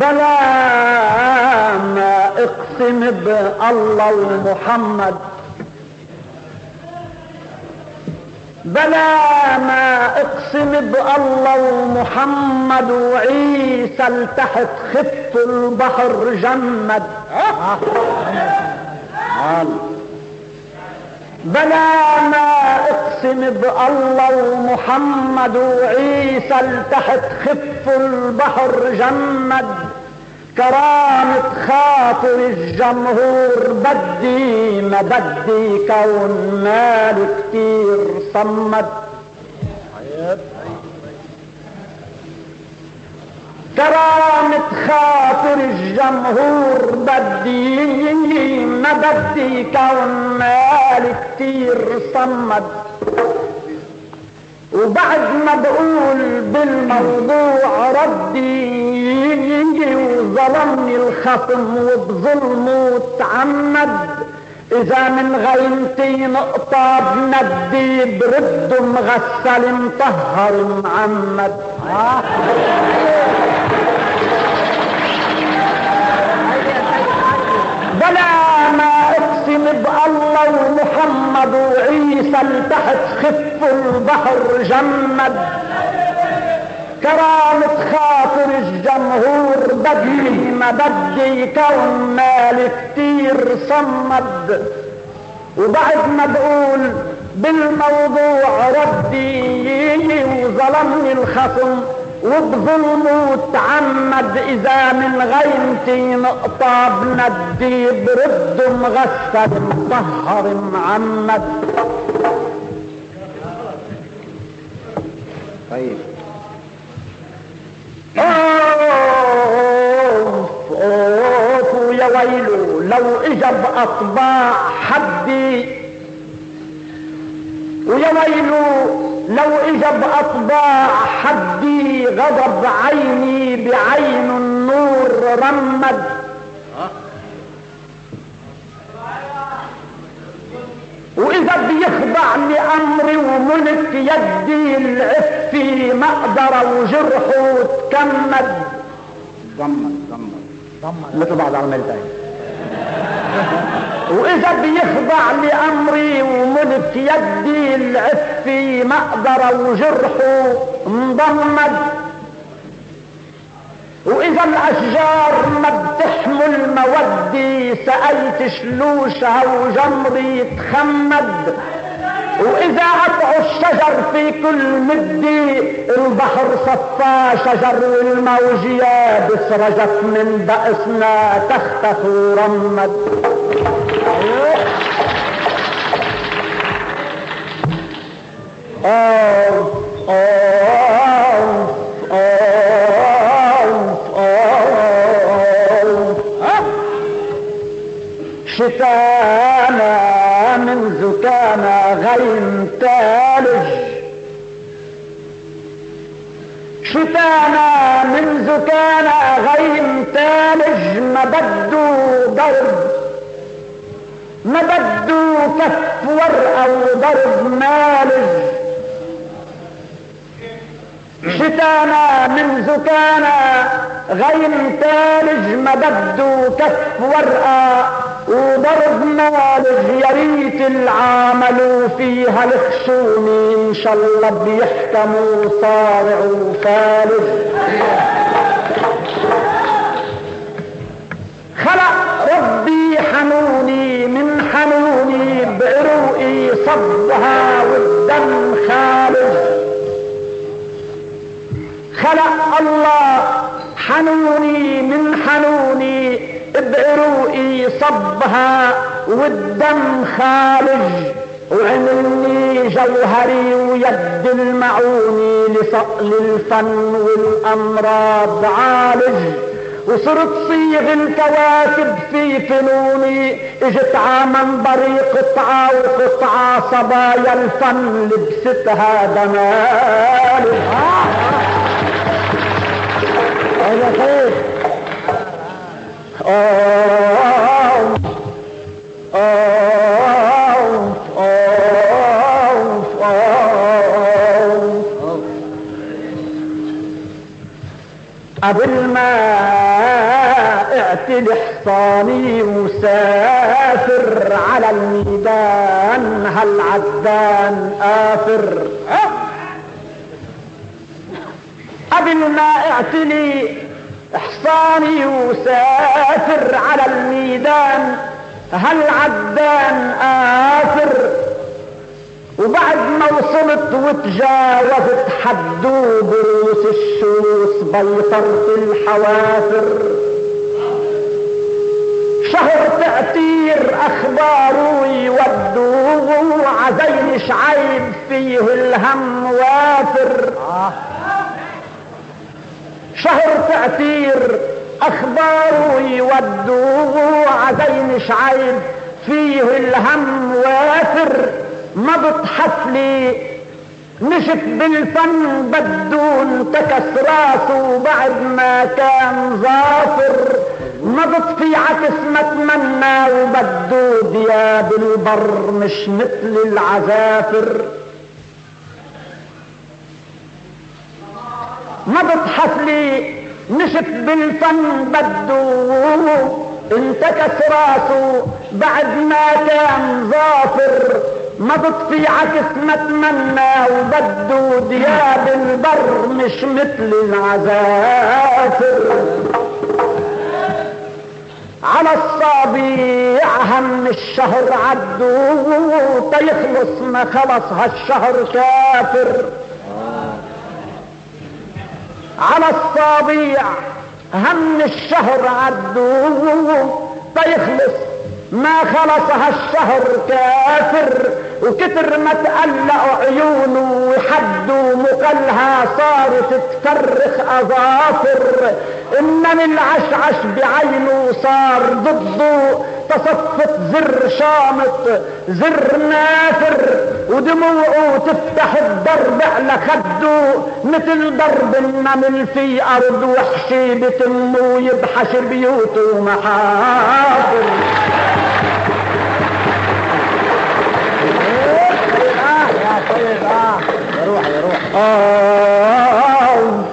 بلا ما اقسم بالله ومحمد بلا ما اقسم بالله ومحمد وعيسى التحت خف البحر جمد. بلا ما اقسم بالله ومحمد وعيسى التحت خف البحر جمد. كرامة خاطر الجمهور بدي ما بدي كون مال كتير صمد. كرامة خاطر الجمهور بدي ما بدي كون مال كتير صمد. وبعد ما بقول بالموضوع ردي وظلمني الخصم وبظلمه تعمد إذا من غيمتي نقطة بندي برد مغسل مطهر معمد ومحمد وعيسى التحت خف البحر جمد. كرامة خاطر الجمهور بدي ما بدي كون مال كتير صمد. وبعد ما بقول بالموضوع ردي وظلمني الخصم. وبظلمه تعمد إذا من غيمتي نقطة بندي برد مغسل مطهر معمد. طيب. أوف أوف ويا ويلو لو اجا باطباع حدي. ويا ويلو لو اجا بأطباع حدي غضب عيني بعين النور رمد. وإذا بيخضع لامري وملك يدي العفي مقدره وجرحه تكمد. ضمن ضمن مثل بعض عملتين وإذا بيخضع لأمري وملك يدي العفي مقدرة وجرحه مضمد. وإذا الأشجار ما بتحمل مودي سألت شلوشها وجمري تخمد. وإذا قطعوا الشجر في كل مدي البحر صفى شجر والموج يابس رجت من بأسنا تختف ورمد أوف أوف أوف أوف شتانا زكانا غيم تالج. شتانا من زكانا غيم تالج. ما بدو ضرب ما بدو كف ورقة وضرب مالج. شتانا من زكانا غيم تالج. ما بدو كف ورقة وضرب مالج يا ريت العاملوا فيها الخشومي إن شاء الله بيحكموا صارع وفالج خلق ربي حنوني من حنوني بعروقي صبها والدم خالج خلق الله حنوني من بعروقي صبها والدم خالج وعملني جوهري ويد المعوني لصقل الفن والأمراض عالج. وصرت صيغ الكواكب في فنوني إجت عمنبري قطعة وقطعة صبايا الفن لبستها دمال هذا خير. قبل ما اعتل حصاني وسافر على الميدان هل عدان آفر ما اعتلي حصاني وسافر على الميدان. هل عدان آفر؟ وبعد ما وصلت وتجاوزت حدو بروس الشوس بيطرت الحوافر. شهر تأثير أخباره يودوه عزين شعيب فيه الهم وافر. شهر تأثير أخباره يودوه عزين شعيب فيه الهم وافر ما بتحفلي مشت بالفن بدون تكس راسه بعد ما كان ظافر. ما بطفي عكس ما تمنى وبدو دياب البر مش مثل العزافر. ما بتحفلي مشت بالفن بدو. انتكس راسه بعد ما كان ظافر. ما بطفي عكس ما تمنى وبدو دياب البر مش مثل العزافر. على الصابيع هم الشهر عدو. تيخلص ما خلص هالشهر كافر. على الصابيع هم الشهر عدو. تيخلص ما خلص هالشهر كافر. وكتر ما تقلق عيونه وحدوا مقلها صارت تفرخ أظافر. انما العشعش بعينه صار ضده تصفت زر شامط زر نافر. ودموعه تفتح الضرب على خده. مثل ضرب النمل في أرض وحشي بتمه يبحش بيوته محافر. أوف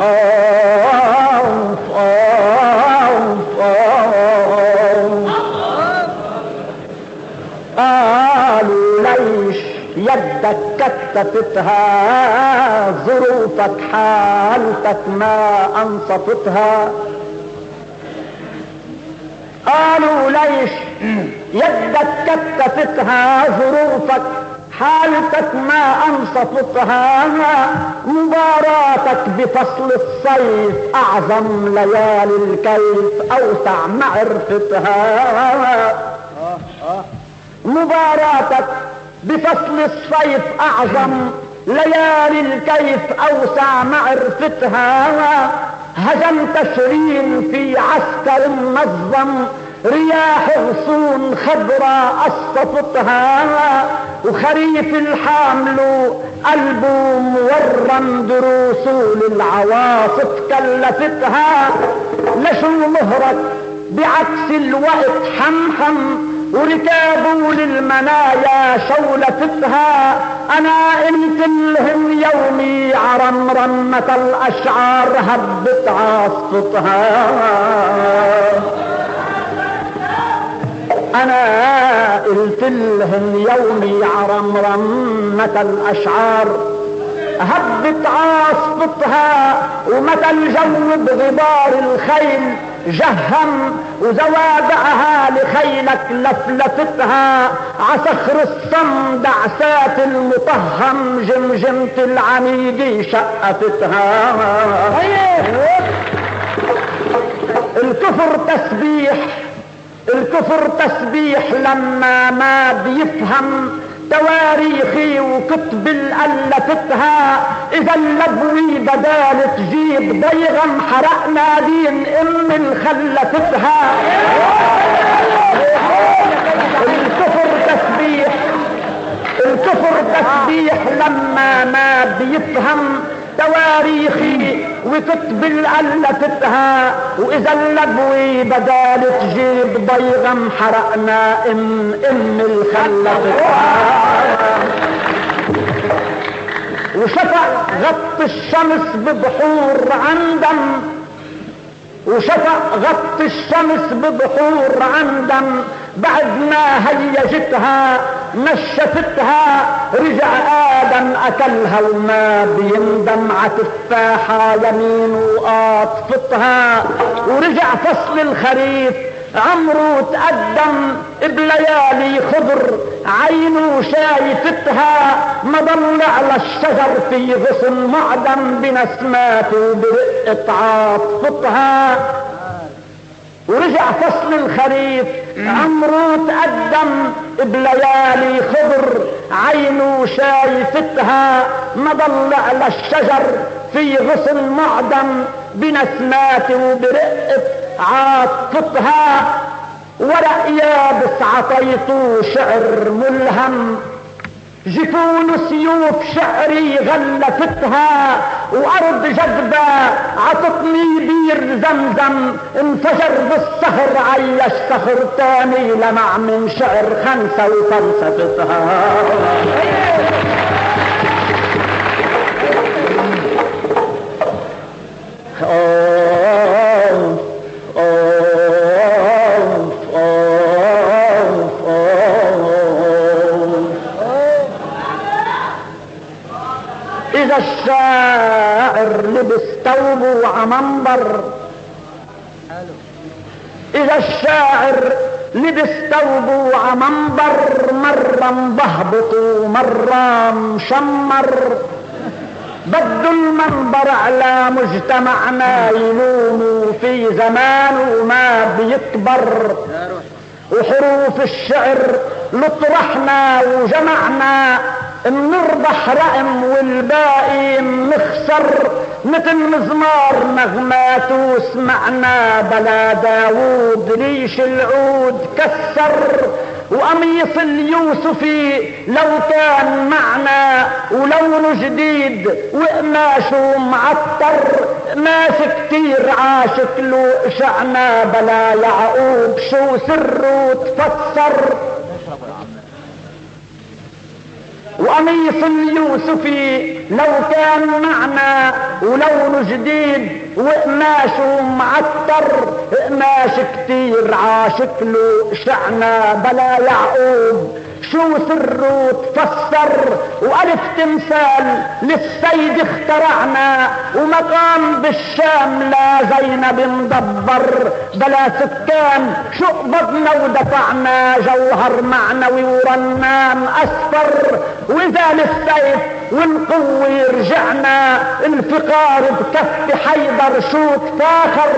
أوف أوف أوف قالوا ليش يدك كتفتها ظروفك حالتك ما انصفتها قالوا ليش يدك كتفتها ظروفك حالتك ما انصفتها مباراتك بفصل الصيف أعظم ليالي الكيف أوسع معرفتها مباراتك بفصل الصيف أعظم ليالي الكيف أوسع معرفتها هجم تشرين في عسكر منظم رياح غصون خضراء اصطفتها وخريف الحامل قلبه مورم دروسه للعواصف كلفتها. لشو مهرك بعكس الوقت حمحم وركابه للمنايا شولفتها. أنا قلت لهم يومي عرمرمة الأشعار هبت عاصفتها. أنا قلت لهم يومي عرمرمة الأشعار؟ هبت عاصفتها ومتى الجو بغبار الخيل؟ جهم وزوابعها لخيلك لفلفتها. عصخر الصمد عسات المطهم جمجمة العميد شقفتها. الكفر تسبيح الكفر تسبيح لما ما بيفهم تواريخي وكتب الألفتها إذا اللبوي بدال تجيب ضيغم حرقنا دين أم الخلفتها الكفر تسبيح الكفر تسبيح لما ما بيفهم تواريخي وكتب اللي ألفتها وإذا اللبوي بدال تجيب ضيغم حرقنا إم إم الخلفتها وشفق غط الشمس ببحور عندم. وشفق غط الشمس ببحور عندم. بعد ما هيجتها نشفتها رجع آدم اكلها وما بيندم عتفاحة يمين وقاطفتها ورجع فصل الخريف. عمرو تقدم بليالي خضر. عينه شايفتها مضل على الشجر في غصن معدم بنسماته برقة عاطفتها ورجع فصل الخريف. عمرو تقدم بليالي خضر عينه شايفتها مضل على الشجر في غصن معدم بنسماته وبرقة عاطفتها ورق يابس عطيته شعر ملهم. جفون سيوف شعري غلفتها وأرض جذبة عطتني بير زمزم انفجر بالصخر عيش صخر تاني لمع من شعر خمسة وفلسفتها أوه. الشاعر لبس ثوبه وعمنبر إذا الشاعر لبس ثوبه وعمنبر مرة مبهبط ومرة مشمر. بده المنبر على مجتمعنا يلوموا في زمان ما بيكبر. وحروف الشعر لطرحنا وجمعنا. بنربح رقم والباقي بنخسر مثل مزمار نغماته سمعنا بلا داوود ريش العود كسر وقميص اليوسفي لو كان معنا ولونه جديد وقماشه معطر قماش كتير عاشق له شعنا بلا يعقوب شو سره تفسر. وقميص اليوسفي لو كان معنا ولونه جديد وقماشه معطر قماش كتير عاشق له شعنا بلا يعقوب. شو سره تفسر والف تمثال للسيد اخترعنا ومقام بالشام لا زينب مدبر. بلا سكان شو قبضنا ودفعنا جوهر معنوي ورنان اصفر وإذا للسيف والقوة رجعنا الفقار بكف حيدر شو تفاخر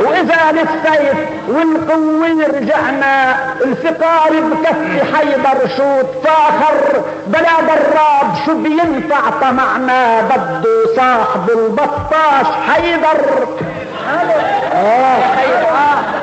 وإذا للسيف والقوة رجعنا الفقار بكف حيدر شو تفاخر بلا براد شو بينفع طمعنا بده صاحب البطاش حيدر آه.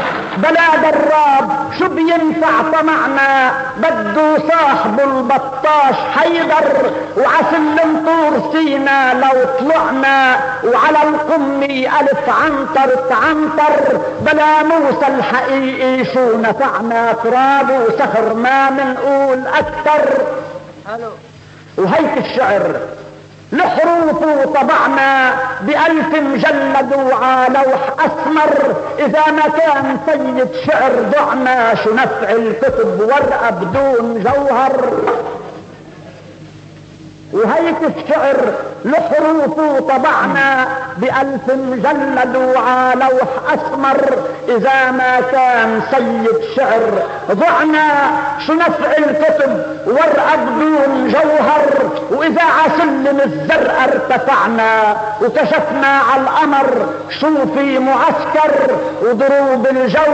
بلا دراب شو بينفع طمعنا. بده صاحب البطاش حيدر وعسل طور سينا لو طلعنا. وعلى القمي ألف عنتر تعنتر بلا موسى الحقيقي شو نفعنا. تراب وسخر ما منقول أكتر وهيك الشعر. لحروفه طبعنا بألف مجلد وعلى لوح أسمر. إذا ما كان سيد شعر ضعنا شو نفع الكتب ورقة بدون جوهر. وهيك الشعر لحروفه طبعنا بألف مجلد وعلى لوح أسمر. إذا ما كان سيد شعر ضعنا شو نفع الكتب؟ ورقة بدون جوهر. وإذا عسلم الزرق ارتفعنا وكشفنا على القمر شو في معسكر؟ وضروب الجو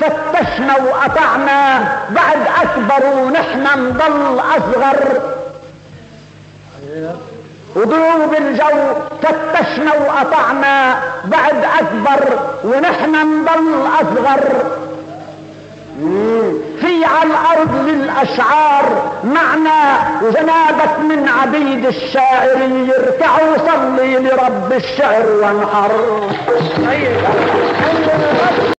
فتشنا وقطعنا. بعد أكبر ونحن نضل أصغر. وضروب الجو فتشنا وقطعنا بعد أكبر ونحن نضل أصغر. في على الأرض للأ الاشعار معنى جنابك من عبيد الشاعر يركع وصلي لرب الشعر وانحر.